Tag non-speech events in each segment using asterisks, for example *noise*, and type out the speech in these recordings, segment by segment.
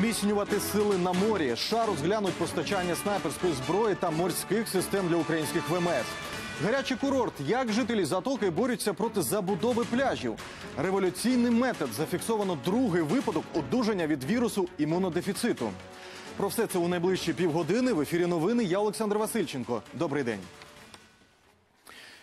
Зміцнювати сили на морі. США розглянуть постачання снайперської зброї та морських систем для українських ВМС. Гарячий курорт. Як жителі затоки борються проти забудови пляжів? Революційний метод зафіксовано другий випадок одужання від вірусу імунодефіциту. Про все це у найближчі півгодини. В ефірі новини. Я Олександр Васильченко. Добрий день.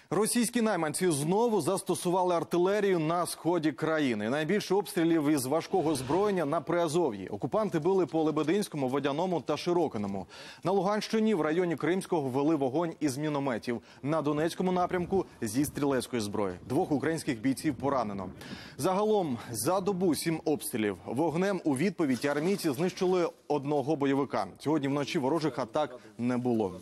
Російські найманці знову застосували артилерію на сході країни. Найбільше обстрілів із важкого озброєння на Приазов'ї. Окупанти били по Лебединському, Водяному та Широкиному. На Луганщині в районі Кримського вели вогонь із мінометів. На Донецькому напрямку зі стрілецької зброї. Двох українських бійців поранено. Загалом за добу сім обстрілів. Вогнем у відповідь армійці знищили одного бойовика. Сьогодні вночі ворожих атак не було.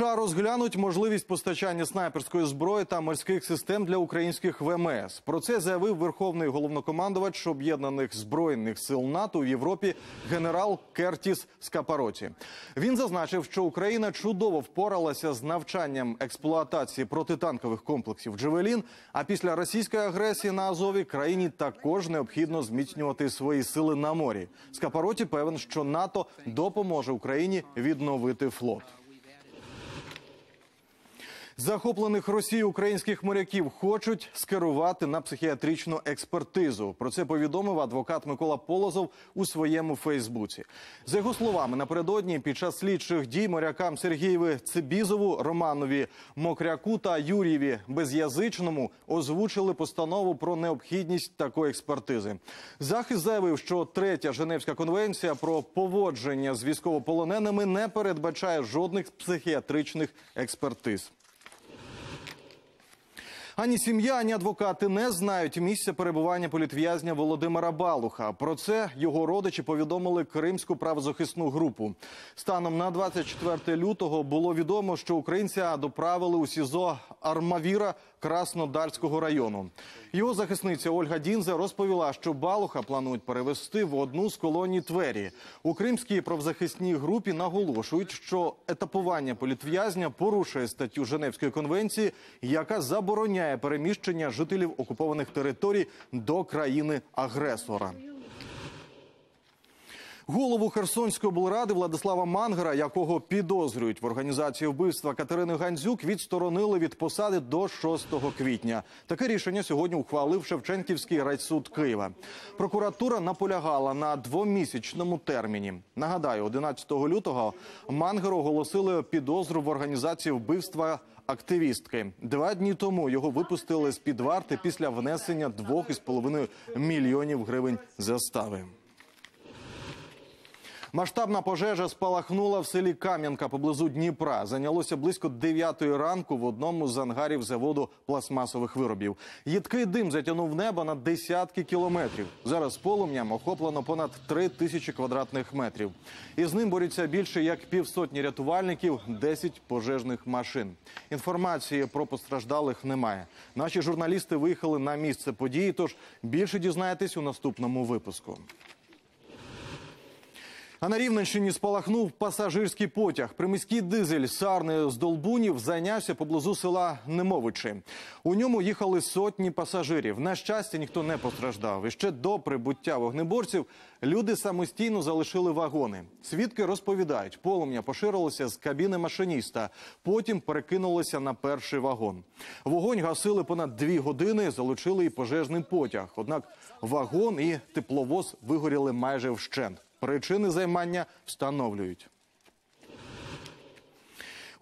США розглянуть можливість постачання снайперської зброї та морських систем для українських ВМС. Про це заявив верховний головнокомандувач об'єднаних збройних сил НАТО в Європі генерал Кертіс Скапароті. Він зазначив, що Україна чудово впоралася з навчанням експлуатації протитанкових комплексів Джевелін. А після російської агресії на Азові країні також необхідно зміцнювати свої сили на морі. Скапароті певен, що НАТО допоможе Україні відновити флот. Захоплених Росією українських моряків хочуть скерувати на психіатричну експертизу. Про це повідомив адвокат Микола Полозов у своєму Фейсбуці. За його словами, напередодні під час слідчих дій морякам Сергієві Цибізову, Романові Мокряку та Юрієві Без'язичному озвучили постанову про необхідність такої експертизи. Захист заявив, що третя Женевська конвенція про поводження з військовополоненими не передбачає жодних психіатричних експертиз. Ані сім'я, ані адвокати не знають місця перебування політв'язня Володимира Балуха. Про це його родичі повідомили Кримську правозахисну групу. Станом на 24 лютого було відомо, що українця доправили у СІЗО Армавіра Краснодарського району. Його захисниця Ольга Дінза розповіла, що Балуха планують перевести в одну з колоній Твері. У кримській правзахисній групі наголошують, що етапування політв'язня порушує статтю Женевської конвенції, яка забороняє переміщення жителів окупованих територій до країни-агресора. Голову Херсонської облради Владислава Мангера, якого підозрюють в організації вбивства Катерини Гандзюк, відсторонили від посади до 6 квітня. Таке рішення сьогодні ухвалив Шевченківський райсуд Києва. Прокуратура наполягала на двомісячному терміні. Нагадаю, 11 лютого Мангеру оголосили підозру в організації вбивства активістки. Два дні тому його випустили з під варти після внесення 2,5 мільйонів гривень застави. Масштабна пожежа спалахнула в селі Кам'янка поблизу Дніпра. Зайнялося близько 9 ранку в одному з ангарів заводу пластмасових виробів. Їдкий дим затягнув небо на десятки кілометрів. Зараз полум'ям охоплено понад 3 тисячі квадратних метрів. Із ним борються більше як півсотні рятувальників, 10 пожежних машин. Інформації про постраждалих немає. Наші журналісти виїхали на місце події. Тож більше дізнаєтесь у наступному випуску. А на Рівненщині спалахнув пасажирський потяг. Приміський дизель Сарни з Долбунів зайнявся поблизу села Немовичі. У ньому їхали сотні пасажирів. На щастя, ніхто не постраждав. І ще до прибуття вогнеборців люди самостійно залишили вагони. Свідки розповідають, полум'я поширилося з кабіни машиніста, потім перекинулося на перший вагон. Вогонь гасили понад дві години, залучили і пожежний потяг. Однак вагон і тепловоз вигоріли майже вщент. Причини займання встановлюють.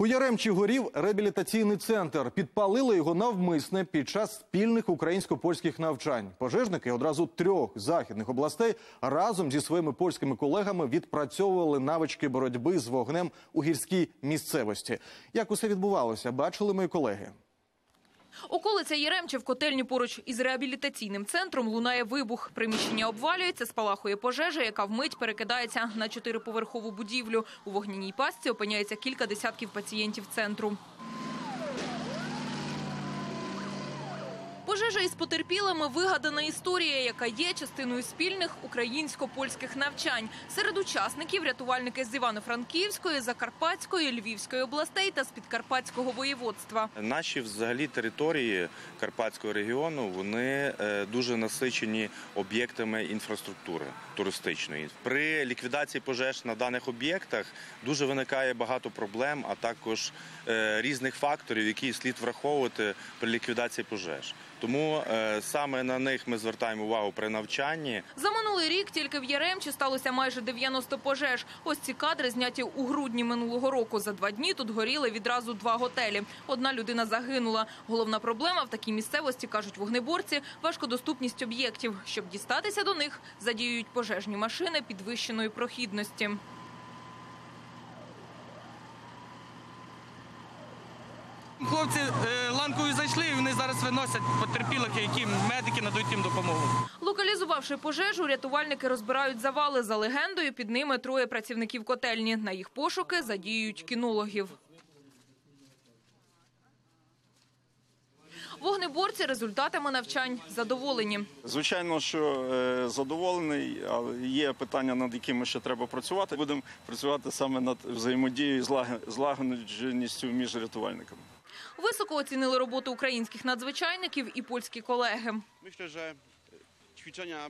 У Яремчі горів реабілітаційний центр. Підпалили його навмисне під час спільних українсько-польських навчань. Пожежники одразу трьох західних областей разом зі своїми польськими колегами відпрацьовували навички боротьби з вогнем у гірській місцевості. Як усе відбувалося, бачили мої колеги. Околиця Єремче в котельні поруч із реабілітаційним центром лунає вибух. Приміщення обвалюється, спалахує пожежа, яка вмить перекидається на чотириповерхову будівлю. У вогняній пастці опиняється кілька десятків пацієнтів центру. Пожежа із потерпілими вигадана історія, яка є частиною спільних українсько-польських навчань. Серед учасників рятувальники з Івано-Франківської, Закарпатської, Львівської областей та з Підкарпатського воєводства. Наші взагалі території Карпатського регіону вони е, дуже насичені об'єктами інфраструктури туристичної. При ліквідації пожеж на даних об'єктах дуже виникає багато проблем, а також е, різних факторів, які слід враховувати при ліквідації пожеж. Тому е, саме на них ми звертаємо увагу при навчанні. За минулий рік тільки в Яремчі сталося майже 90 пожеж. Ось ці кадри зняті у грудні минулого року. За два дні тут горіли відразу два готелі. Одна людина загинула. Головна проблема в такій місцевості, кажуть вогнеборці, важкодоступність об'єктів. Щоб дістатися до них, задіюють пожежні машини підвищеної прохідності. Хлопці е, ланкою зайшли, і вони зараз виносять потерпілих, які медики надають їм допомогу. Локалізувавши пожежу, рятувальники розбирають завали. За легендою, під ними троє працівників котельні. На їх пошуки задіюють кінологів. Вогнеборці результатами навчань задоволені. Звичайно, що е, задоволений, але є питання, над якими ще треба працювати. Будемо працювати саме над взаємодією і злагодженістю між рятувальниками. Високо оцінили роботу українських надзвичайників і польські колеги.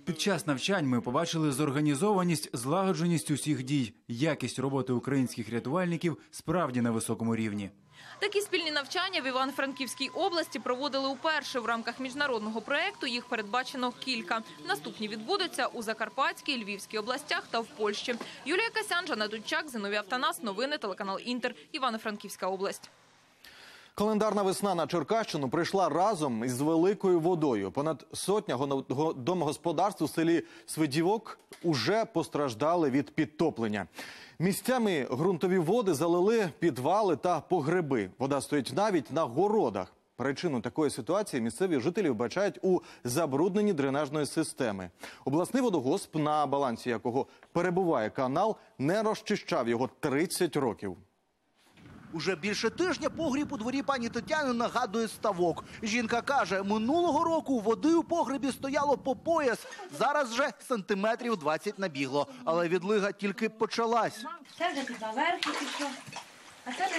Під час навчань ми побачили зорганізованість, злагодженість усіх дій, якість роботи українських рятувальників справді на високому рівні. Такі спільні навчання в Івано-Франківській області проводили уперше в рамках міжнародного проекту. Їх передбачено кілька. Наступні відбудуться у Закарпатській, Львівській областях та в Польщі. Юлія Касян, Жанна Дудчак, Зиновій Автонас. Новини телеканал Інтер. Івано-Франківська область. Календарна весна на Черкащину прийшла разом із великою водою. Понад сотня домогосподарств у селі Свидівок уже постраждали від підтоплення. Місцями ґрунтові води залили підвали та погреби. Вода стоїть навіть на городах. Причину такої ситуації місцеві жителі вбачають у забрудненні дренажної системи. Обласний водогосп, на балансі якого перебуває канал, не розчищав його 30 років. Уже більше тижня погріб у дворі пані Тетяни нагадує ставок. Жінка каже, минулого року води у погребі стояло по пояс. Зараз вже сантиметрів 20 набігло. Але відлига тільки почалась. Це вже під наверхи пішло, а це не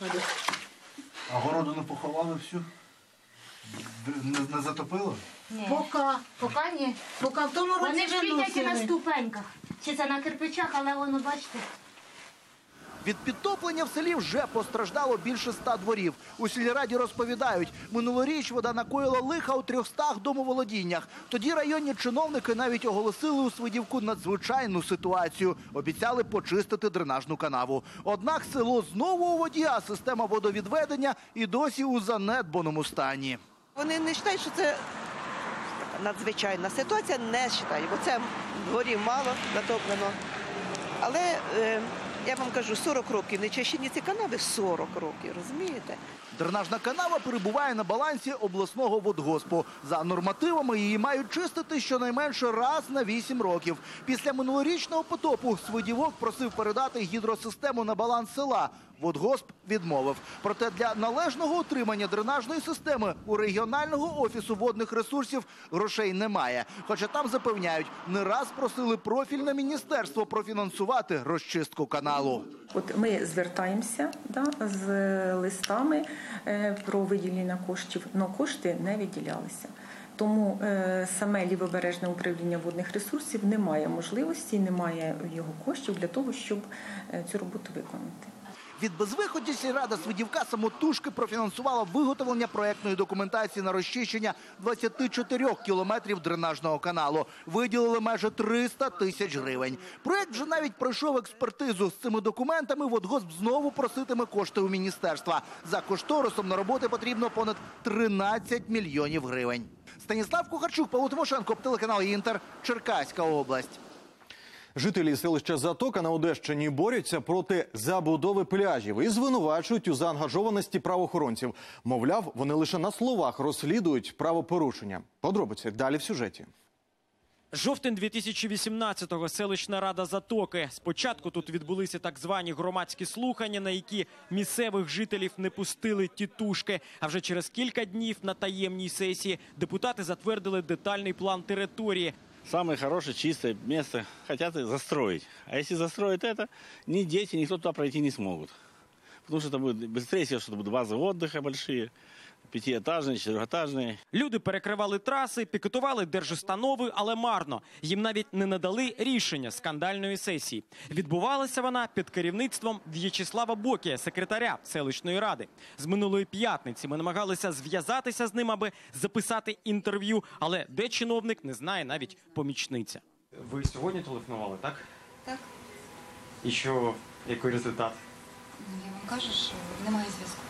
води. А городу не поховали всю? Не, не затопило? Поки, поки ні. Поки в тому році Вони ж підняті на виносили. ступеньках. Чи це на кирпичах, але воно, бачите, Від підтоплення в селі вже постраждало більше ста дворів. У сільраді розповідають, минулоріч вода накоїла лиха у 300 домоволодіннях. Тоді районні чиновники навіть оголосили у Свидівку надзвичайну ситуацію. Обіцяли почистити дренажну канаву. Однак село знову у воді, а система водовідведення і досі у занедбаному стані. Вони не вважають, що це надзвичайна ситуація, не вважають, бо це дворів мало натоплено. Але е, я вам кажу, 40 років не чищені ці канави 40 років, розумієте? Дренажна канава перебуває на балансі обласного водгоспу. За нормативами її мають чистити щонайменше раз на 8 років. Після минулорічного потопу Свидівок просив передати гідросистему на баланс села. Водгосп відмовив. Проте для належного утримання дренажної системи у регіонального офісу водних ресурсів грошей немає. Хоча там запевняють, не раз просили профільне міністерство профінансувати розчистку каналу. От ми звертаємося да, з листами е, про виділення коштів, але кошти не виділялися. Тому е, саме лівобережне управління водних ресурсів не має можливості, не має його коштів для того, щоб е, цю роботу виконати. Від безвиході сільрада Свидівка самотужки профінансувала виготовлення проектної документації на розчищення 24 кілометрів дренажного каналу. Виділили майже 300 тисяч гривень. Проект вже навіть пройшов експертизу. З цими документами Водгосп знову проситиме кошти у міністерства. За кошторисом на роботи потрібно понад 13 мільйонів гривень. Станіслав Кухарчук, Павло Тимошенко, телеканал Інтер, Черкаська область. Жителі селища Затока на Одещині борються проти забудови пляжів і звинувачують у заангажованості правоохоронців. Мовляв, вони лише на словах розслідують правопорушення. Подробиці далі в сюжеті. Жовтень 2018-го селищна рада Затоки. Спочатку тут відбулися так звані громадські слухання, на які місцевих жителів не пустили тітушки. А вже через кілька днів на таємній сесії депутати затвердили детальний план території Самое хорошее, чистое место хотят и застроить. А если застроят это, ни дети, никто туда пройти не смогут. Потому что это будет быстрее всего, что это будут базы отдыха большие, пятиэтажные, четырехэтажные. Люди перекривали траси, пікетували держустанови, але марно. Їм навіть не надали рішення скандальної сесії. Відбувалася вона під керівництвом В'ячеслава Бокія, секретаря селищної ради. З минулої п'ятниці ми намагалися зв'язатися з ним, аби записати інтерв'ю. Але де чиновник не знає навіть помічниця. Ви сьогодні телефонували, так? Так. І що який результат? Я вам кажу, що немає зв'язку.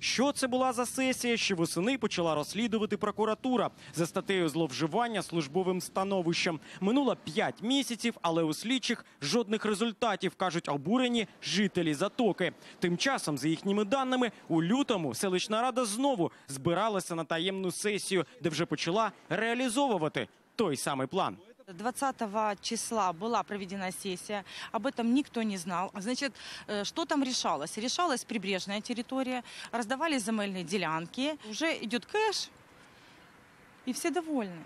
Що це була за сесія, що восени почала розслідувати прокуратура за статтею зловживання службовим становищем. Минуло п'ять місяців, але у слідчих жодних результатів кажуть обурені жителі затоки. Тим часом, за їхніми даними, у лютому селищна рада знову збиралася на таємну сесію, де вже почала реалізовувати той самий план. 20 числа была проведена сессия, об этом никто не знал. Значит, э, что там решалось? Решалась прибрежная территория, раздавались земельные делянки, уже идет кэш, и все довольны.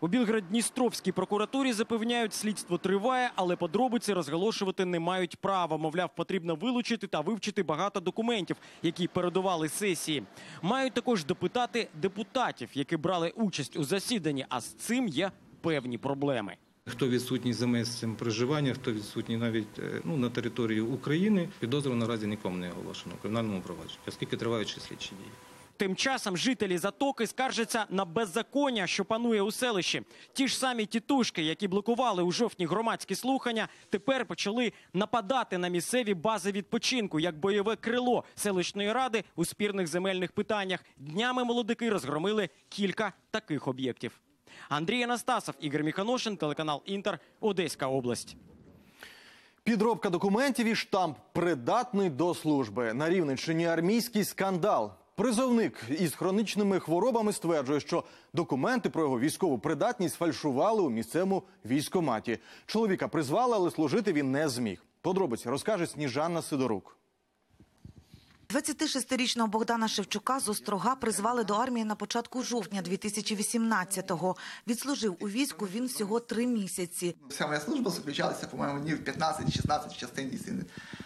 У Білгород-Дністровській прокуратурі запевняють, слідство триває, але подробиці розголошувати не мають права. Мовляв, потрібно вилучити та вивчити багато документів, які передували сесії. Мають також допитати депутатів, які брали участь у засіданні. А з цим є певні проблеми. Хто відсутній за місцем проживання, хто відсутній навіть е, ну, на території України, підозру наразі нікому не оголошено у кримінальному провадженні, оскільки тривають ще слідчі дії. Тим часом жителі затоки скаржаться на беззаконня, що панує у селищі. Ті ж самі тітушки, які блокували у жовтні громадські слухання, тепер почали нападати на місцеві бази відпочинку як бойове крило селищної ради у спірних земельних питаннях. Днями молодики розгромили кілька таких об'єктів. Андрій Анастасов, Ігор Міханошин, телеканал Інтер, Одеська область. Підробка документів і штамп придатний до служби. На Рівненщині армійський скандал. Призовник із хронічними хворобами стверджує, що документи про його військову придатність фальшували у місцевому військоматі. Чоловіка призвали, але служити він не зміг. Подробиці розкаже Сніжанна Сидорук. 26-річного Богдана Шевчука з Острога призвали до армії на початку жовтня 2018-го. Відслужив у війську він всього три місяці. Вся моя служба заключалася, по-моєму, днів 15-16 в частині.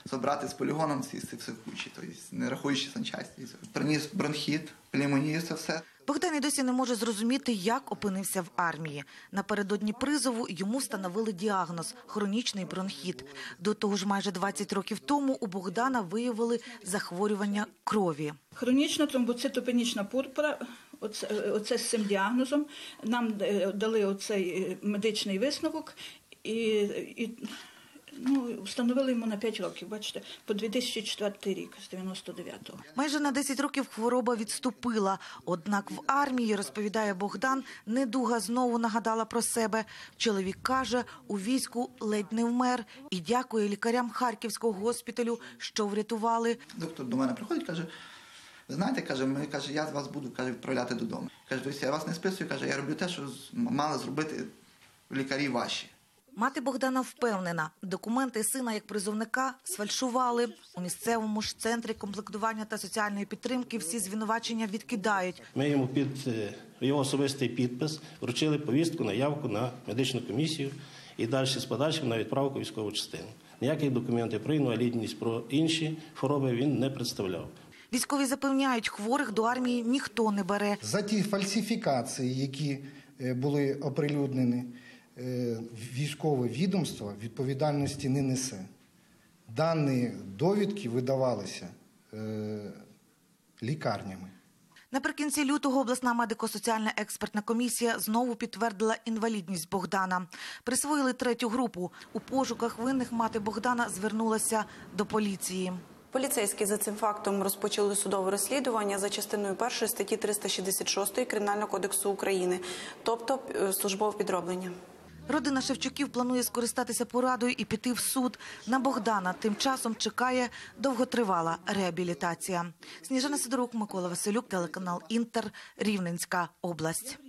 Собрати з полігоном сісти все кучі, тобто не рахуючи санчасті. Приніс бронхіт, плімонію, це все. Богдан і досі не може зрозуміти, як опинився в армії. Напередодні призову йому встановили діагноз – хронічний бронхіт. До того ж, майже 20 років тому у Богдана виявили захворювання крові. Хронічна тромбоцитопенічна пурпура. Оце, з цим діагнозом. Нам е, дали оцей е, медичний висновок і ну, встановили йому на 5 років, бачите, по 2004 рік, з 99-го. Майже на 10 років хвороба відступила. Однак в армії, розповідає Богдан, недуга знову нагадала про себе. Чоловік каже, у війську ледь не вмер і дякує лікарям Харківського госпіталю, що врятували. Доктор до мене приходить, каже, ви знаєте, каже, ми, каже, я з вас буду каже, відправляти додому. Каже, я вас не списую, каже, я роблю те, що з- мали зробити лікарі ваші. Мати Богдана впевнена, документи сина як призовника сфальшували. У місцевому ж центрі комплектування та соціальної підтримки всі звинувачення відкидають. Ми йому під е, його особистий підпис вручили повістку на явку на медичну комісію і далі з подальшим на відправку військову частину. Ніяких документів про інвалідність, про інші хвороби він не представляв. Військові запевняють, хворих до армії ніхто не бере. За ті фальсифікації, які е, були оприлюднені, військове відомство відповідальності не несе. Дані довідки видавалися е, лікарнями. Наприкінці лютого обласна медико-соціальна експертна комісія знову підтвердила інвалідність Богдана. Присвоїли третю групу. У пошуках винних мати Богдана звернулася до поліції. Поліцейські за цим фактом розпочали судове розслідування за частиною першої статті 366 Кримінального кодексу України, тобто е, службове підроблення. Родина Шевчуків планує скористатися порадою і піти в суд. На Богдана тим часом чекає довготривала реабілітація. Сніжана Сидорук, Микола Василюк, телеканал Інтер, Рівненська область.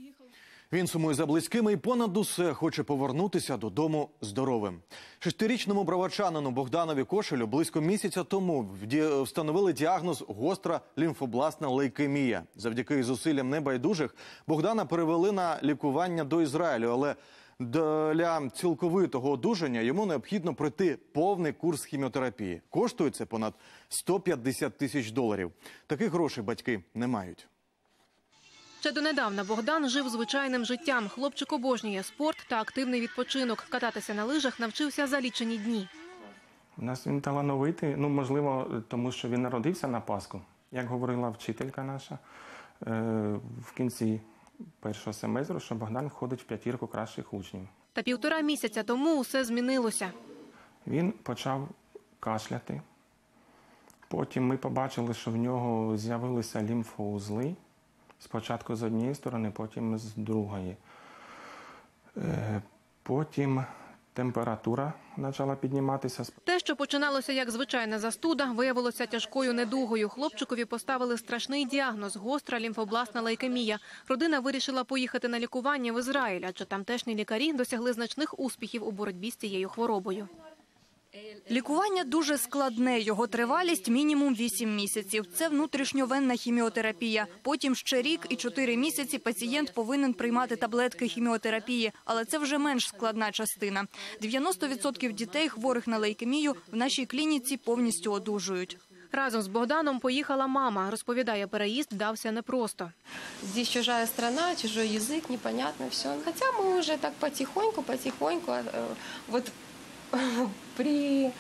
Він сумує за близькими і понад усе хоче повернутися додому здоровим. Шестирічному бровачанину Богданові Кошелю близько місяця тому встановили діагноз гостра лімфобластна лейкемія. Завдяки зусиллям небайдужих Богдана перевели на лікування до Ізраїлю, але для цілковитого одужання йому необхідно пройти повний курс хіміотерапії. Коштує це понад 150 тисяч доларів. Таких грошей батьки не мають. Ще донедавна Богдан жив звичайним життям. Хлопчик обожнює спорт та активний відпочинок. Кататися на лижах навчився за лічені дні. У нас він талановитий, ну можливо, тому що він народився на Пасху. Як говорила вчителька наша е, в кінці першого семестру, що Богдан входить в п'ятірку кращих учнів. Та півтора місяця тому усе змінилося. Він почав кашляти. Потім ми побачили, що в нього з'явилися лімфоузли. Спочатку з однієї сторони, потім з другої. Е, Потім температура почала підніматися. Те, що починалося як звичайна застуда, виявилося тяжкою недугою. Хлопчикові поставили страшний діагноз гостра лімфобластна лейкемія. Родина вирішила поїхати на лікування в Ізраїль, адже тамтешні лікарі досягли значних успіхів у боротьбі з цією хворобою. Лікування дуже складне. Його тривалість мінімум 8 місяців. Це внутрішньовенна хіміотерапія. Потім ще рік і 4 місяці пацієнт повинен приймати таблетки хіміотерапії, але це вже менш складна частина. 90% дітей, хворих на лейкемію, в нашій клініці повністю одужують. Разом з Богданом поїхала мама. Розповідає, переїзд вдався непросто. Здесь чужая страна, чужой язык, непонятно все. Хотя мы уже так потихоньку, потихоньку э, вот *laughs* при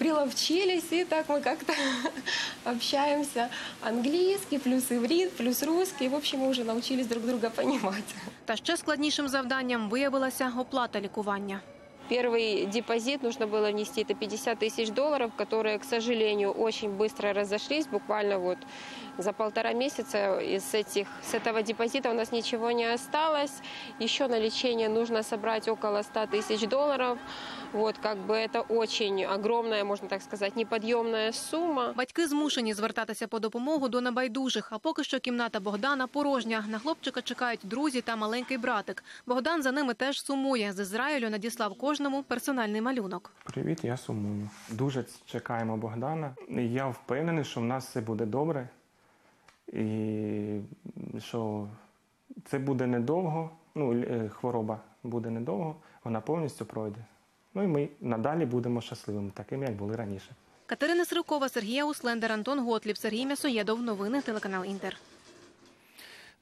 приловчились, и так мы как-то *laughs* общаемся. Английский, плюс иврит, плюс русский. В общем, мы уже научились друг друга понимать. *laughs* Та ще складнішим завданням виявилася оплата лікування. Первый депозит нужно было внести, это 50 тысяч долларов, которые, к сожалению, очень быстро разошлись, буквально вот за полтора месяца из этих, с этого депозита у нас ничего не осталось. Еще на лечение нужно собрать около 100 тысяч долларов. Вот, как бы это очень огромная, можно так сказать, неподъемная сумма. Батьки змушені звертатися по допомогу до небайдужих. А поки що кімната Богдана порожня. На хлопчика чекають друзі та маленький братик. Богдан за ними теж сумує. З Ізраїлю надіслав кожному персональний малюнок. Привіт, я сумую. Дуже чекаємо Богдана. І Я впевнений, що в нас все буде добре. І що це буде недовго. Ну, е, хвороба буде недовго, вона повністю пройде. Ну і ми надалі будемо щасливими, такими, як були раніше. Катерина Сривкова, Сергія Услендер, Антон Готліб, Сергій М'ясоєдов. Новини телеканал Інтер.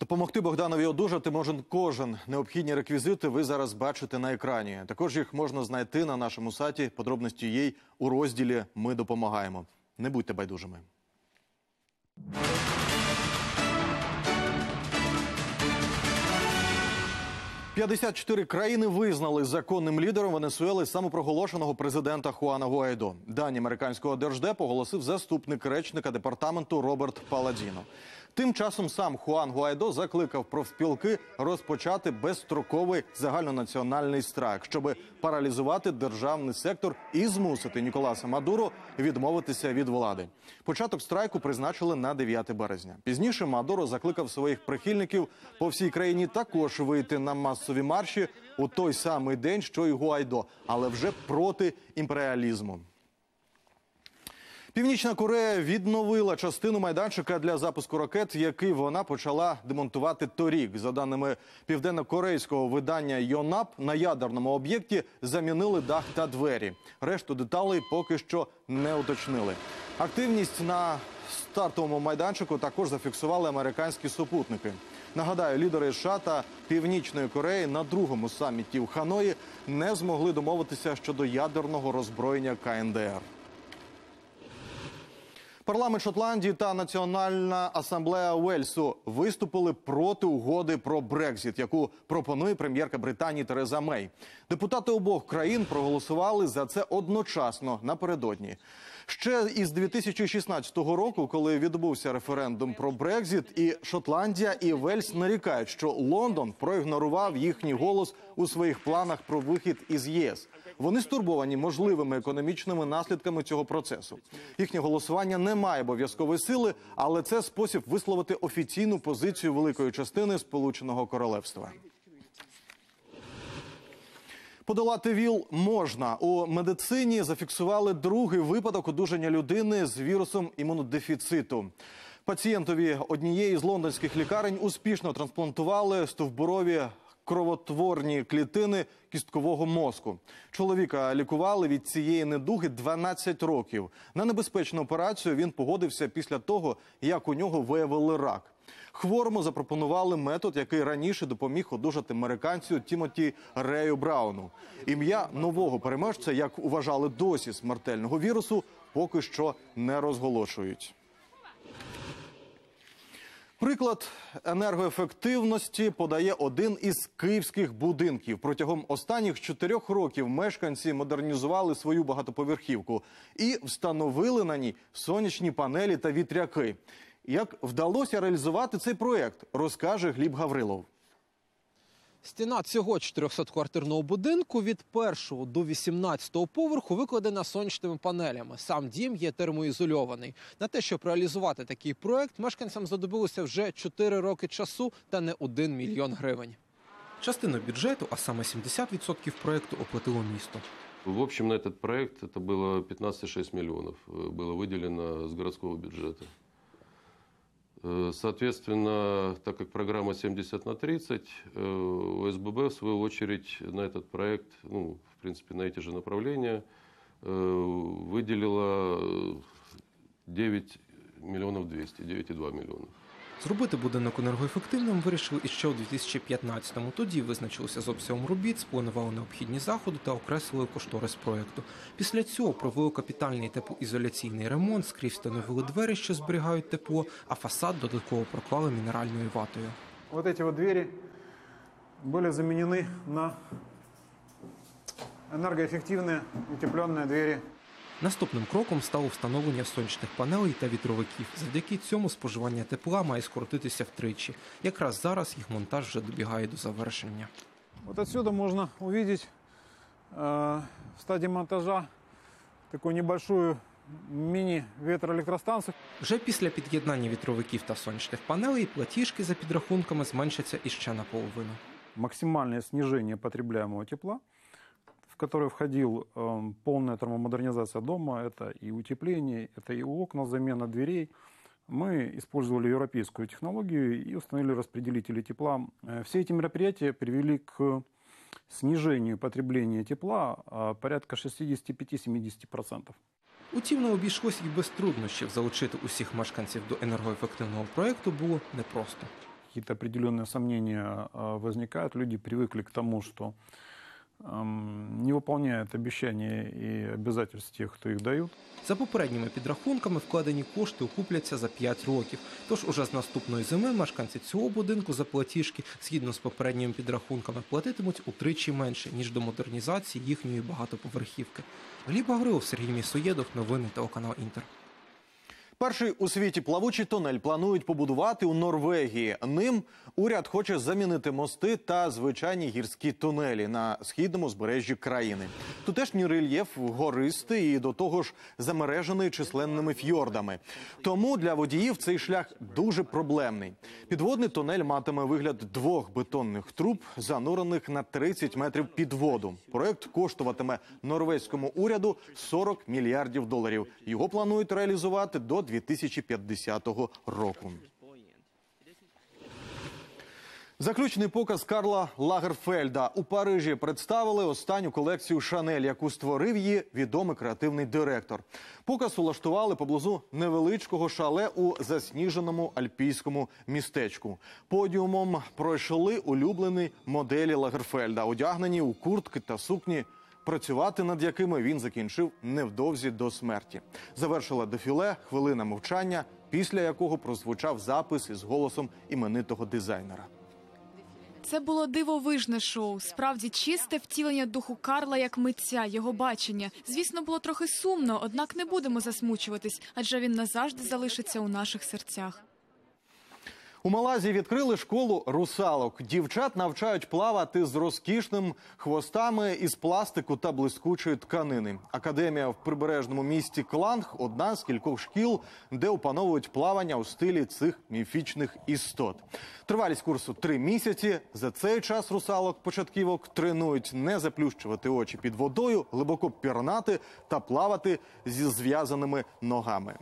Допомогти Богданові одужати може кожен. Необхідні реквізити ви зараз бачите на екрані. Також їх можна знайти на нашому сайті. Подробності є у розділі Ми допомагаємо. Не будьте байдужими. 54 країни визнали законним лідером Венесуели самопроголошеного президента Хуана Гуайдо. Дані американського держдепу оголосив заступник речника департаменту Роберт Паладіно. Тим часом сам Хуан Гуайдо закликав профспілки розпочати безстроковий загальнонаціональний страйк, щоб паралізувати державний сектор і змусити Ніколаса Мадуро відмовитися від влади. Початок страйку призначили на 9 березня. Пізніше Мадуро закликав своїх прихильників по всій країні також вийти на масові марші у той самий день, що й Гуайдо, але вже проти імперіалізму. Північна Корея відновила частину майданчика для запуску ракет, який вона почала демонтувати торік. За даними південно-корейського видання Йонап, на ядерному об'єкті замінили дах та двері. Решту деталей поки що не уточнили. Активність на стартовому майданчику також зафіксували американські супутники. Нагадаю, лідери США та Північної Кореї на другому саміті в Ханої не змогли домовитися щодо ядерного роззброєння КНДР. Парламент Шотландії та Національна асамблея Уельсу виступили проти угоди про Брекзіт, яку пропонує прем'єрка Британії Тереза Мей. Депутати обох країн проголосували за це одночасно напередодні. Ще із 2016 року, коли відбувся референдум про Брекзіт, і Шотландія і Вельс нарікають, що Лондон проігнорував їхній голос у своїх планах про вихід із ЄС. Вони стурбовані можливими економічними наслідками цього процесу. Їхнє голосування не має обов'язкової сили, але це спосіб висловити офіційну позицію великої частини Сполученого Королевства. Подолати ВІЛ можна. У медицині зафіксували другий випадок одужання людини з вірусом імунодефіциту. Пацієнтові однієї з лондонських лікарень успішно трансплантували стовбурові кровотворні клітини кісткового мозку. Чоловіка лікували від цієї недуги 12 років. На небезпечну операцію він погодився після того, як у нього виявили рак. Хворому запропонували метод, який раніше допоміг одужати американцю Тімоті Рею Брауну. Ім'я нового переможця, як вважали досі смертельного вірусу, поки що не розголошують. Приклад енергоефективності подає один із київських будинків. Протягом останніх чотирьох років мешканці модернізували свою багатоповерхівку і встановили на ній сонячні панелі та вітряки. Як вдалося реалізувати цей проект, розкаже Гліб Гаврилов. Стіна цього 400-квартирного будинку від першого до 18-го поверху викладена сонячними панелями. Сам дім є термоізольований. На те, щоб реалізувати такий проект, мешканцям знадобилося вже 4 роки часу та не 1 мільйон гривень. Частину бюджету, а саме 70% проекту, оплатило місто. В общем, на этот проект это было 15,6 миллионов э, было выделено с городского бюджета. Э, Соответственно, так как программа 70 на 30, э, ОСББ, в свою очередь, на этот проект, ну, в принципе, на эти же направления, э, выделила э, 9 миллионов 200, 9,2 миллиона. Зробити будинок енергоефективним вирішили іще у 2015-му. Тоді визначилися з обсягом робіт, спланували необхідні заходи та окреслили кошторис проекту. Після цього провели капітальний теплоізоляційний ремонт, скрізь встановили двері, що зберігають тепло, а фасад додатково проклали мінеральною ватою. Вот эти вот двери были заменены на энергоэффективные утепленные двери. Наступним кроком стало встановлення сонячних панелей та вітровиків. Завдяки цьому споживання тепла має скоротитися втричі. Якраз зараз їх монтаж вже добігає до завершення. Вот отсюда можно увидеть э, в стадии монтажа такую небольшую мини-ветроэлектростанцию. Вже після під'єднання вітровиків та сонячних панелей платіжки за підрахунками зменшаться іще наполовину. Максимальное снижение потребляемого тепла, в которое входил э, полная термомодернизация дома, это и утепление, это и окна, замена дверей. Мы использовали европейскую технологию и установили распределители тепла. Э, Все эти мероприятия привели к снижению потребления тепла э, порядка 65-70%. Утім, не обійшлось і без труднощів. Залучити усіх мешканців до енергоефективного проекту було непросто. Какие-то определенные сомнения э, возникают. Люди привыкли к тому, что эм, не выполняют обещания и обязательств тех, кто их дают. За попередніми підрахунками вкладені кошти окупляться за 5 років. Тож уже з наступної зими мешканці цього будинку за платіжки, згідно з попередніми підрахунками, платитимуть утричі менше ніж до модернізації їхньої багатоповерхівки. Гліб Гаврилов, Сергій Місоєдов, новини телеканал Інтер. Перший у світі плавучий тунель планують побудувати у Норвегії. Ним уряд хоче замінити мости та звичайні гірські тунелі на східному узбережжі країни. Тутешній рельєф гористий і до того ж замережений численними фьордами. Тому для водіїв цей шлях дуже проблемний. Підводний тунель матиме вигляд двох бетонних труб, занурених на 30 метрів під воду. Проект коштуватиме норвезькому уряду 40 мільярдів доларів. Його планують реалізувати до 2050 року. Заключний показ Карла Лагерфельда у Парижі представили останню колекцію Шанель, яку створив її відомий креативний директор. Показ улаштували поблизу невеличкого шале у засніженому альпійському містечку. Подіумом пройшли улюблені моделі Лагерфельда, одягнені у куртки та сукні працювати над якими він закінчив невдовзі до смерті. Завершила дефіле хвилина мовчання, після якого прозвучав запис із голосом іменитого дизайнера. Це було дивовижне шоу. Справді чисте втілення духу Карла як митця, його бачення. Звісно, було трохи сумно, однак не будемо засмучуватись, адже він назавжди залишиться у наших серцях. У Малайзії відкрили школу русалок. Дівчат навчають плавати з розкішним хвостами із пластику та блискучої тканини. Академія в прибережному місті Кланг одна з кількох шкіл, де опановують плавання у стилі цих міфічних істот. Тривалість курсу три місяці. За цей час русалок початківок тренують не заплющувати очі під водою, глибоко пірнати та плавати зі зв'язаними ногами.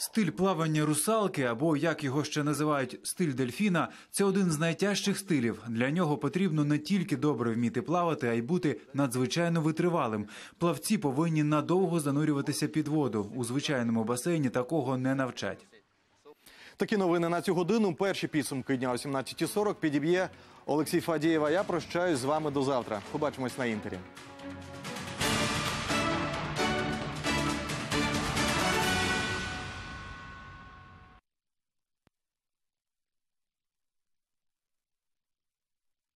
Стиль плавання русалки, або як його ще називають стиль дельфіна, це один з найтяжчих стилів. Для нього потрібно не тільки добре вміти плавати, а й бути надзвичайно витривалим. Плавці повинні надовго занурюватися під воду. У звичайному басейні такого не навчать. Такі новини на цю годину. Перші підсумки дня о 17.40 підіб'є Олексій Фадієва. Я прощаюсь з вами до завтра. Побачимось на інтері.